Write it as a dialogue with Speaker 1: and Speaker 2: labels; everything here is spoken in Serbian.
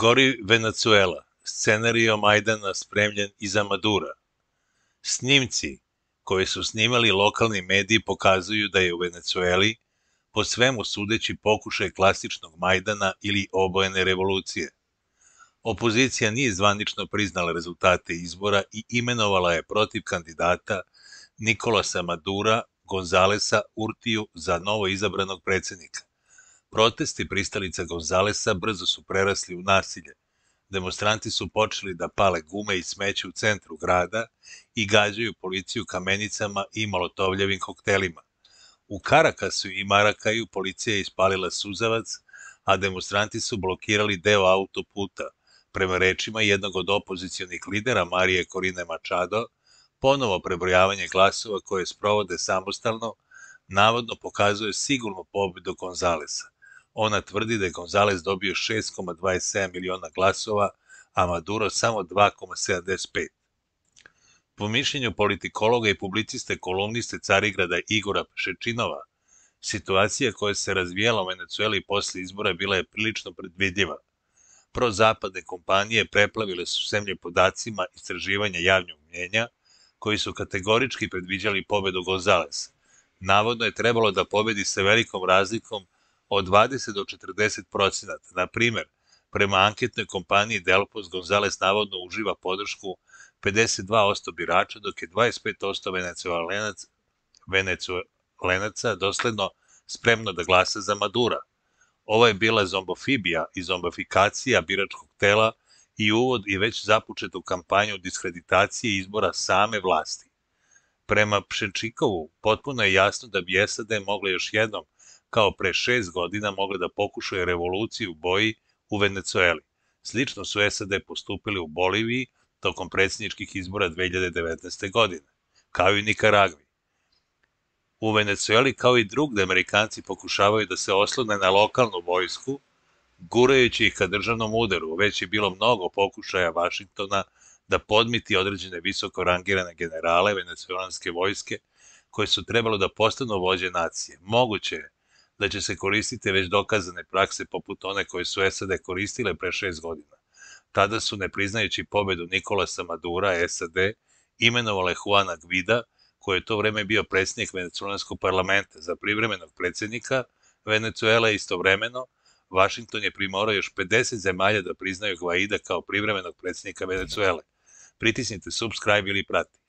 Speaker 1: Gori Venezuela, scenario Majdana spremljen iza Madura. Snimci koje su snimali lokalni mediji pokazuju da je u Venecueli po svemu sudeći pokušaj klasičnog Majdana ili obojene revolucije. Opozicija nije zvanično priznala rezultate izbora i imenovala je protiv kandidata Nikolasa Madura Gonzalesa Urtiju za novo izabranog predsednika. Protesti pristalica Gonzalesa brzo su prerasli u nasilje. Demonstranti su počeli da pale gume i smeće u centru grada i gađaju policiju kamenicama i molotovljevim koktelima. U Karakasu i Marakaju policija je ispalila suzavac, a demonstranti su blokirali deo autoputa. Prema rečima jednog od opozicijonih lidera Marije Korine Mačado, ponovo prebrojavanje glasova koje sprovode samostalno, navodno pokazuje sigurnu pobedu Gonzalesa. Ona tvrdi da je Gonzales dobio 6,27 miliona glasova, a Maduro samo 2,75. Po mišljenju politikologa i publiciste kolumniste Carigrada Igora Šečinova, situacija koja se razvijala u Venecueli posle izbora bila je prilično predvidljiva. Prozapadne kompanije preplavile su zemlje podacima istraživanja javnog mnjenja, koji su kategorički predviđali pobedu Gonzalesa. Navodno je trebalo da pobedi sa velikom razlikom od 20 do 40 procenata. Na primer, prema anketnoj kompaniji Delpos Gonzales navodno uživa podršku 52% birača, dok je 25% venecualenaca, venecualenaca dosledno spremno da glasa za Madura. Ovo je bila zombofibija i zombofikacija biračkog tela i uvod i već započetu kampanju diskreditacije izbora same vlasti. Prema Pšenčikovu, potpuno je jasno da bi SAD mogla još jednom kao pre šest godina mogla da pokušaju revoluciju u boji u Venecueli. Slično su SAD postupili u Boliviji tokom predsjedničkih izbora 2019. godine, kao i Nikaragvi. U Venecueli kao i drugde Amerikanci pokušavaju da se oslone na lokalnu vojsku, gurajući ih ka državnom udaru. Već je bilo mnogo pokušaja Vašingtona da podmiti određene visoko rangirane generale venecuelanske vojske koje su trebalo da postanu vođe nacije. Moguće je da će se koristiti već dokazane prakse poput one koje su SAD koristile pre šest godina. Tada su, ne priznajući pobedu Nikolasa Madura, SAD, imenovale Juana Gvida, koji je to vreme bio predsjednik Venecuelanskog parlamenta za privremenog predsjednika Venecuela istovremeno, Vašington je primorao još 50 zemalja da priznaju Gvaida kao privremenog predsjednika Venecuele. Pritisnite subscribe ili prati.